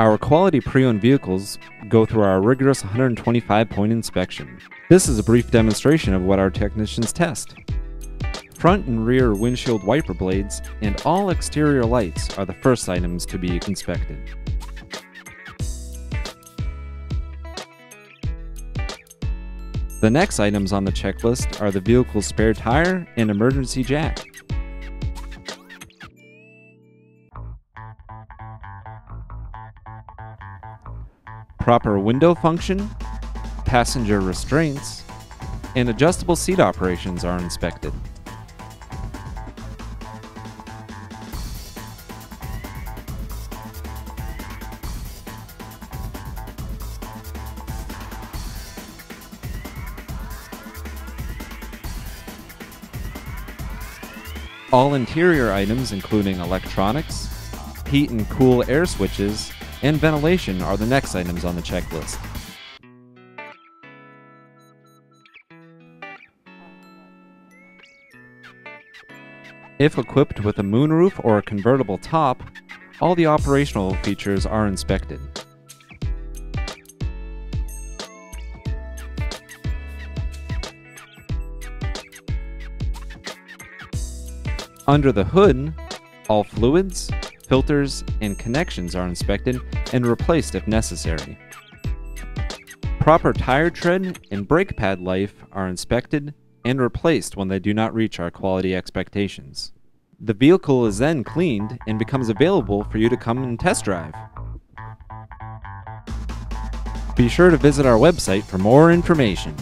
Our quality pre-owned vehicles go through our rigorous 125 point inspection. This is a brief demonstration of what our technicians test. Front and rear windshield wiper blades and all exterior lights are the first items to be inspected. The next items on the checklist are the vehicle's spare tire and emergency jack. Proper window function, passenger restraints, and adjustable seat operations are inspected. All interior items, including electronics, heat and cool air switches, and ventilation, are the next items on the checklist. If equipped with a moonroof or a convertible top, all the operational features are inspected. Under the hood, all fluids, filters, and connections are inspected and replaced if necessary. Proper tire tread and brake pad life are inspected and replaced when they do not reach our quality expectations. The vehicle is then cleaned and becomes available for you to come and test drive. Be sure to visit our website for more information.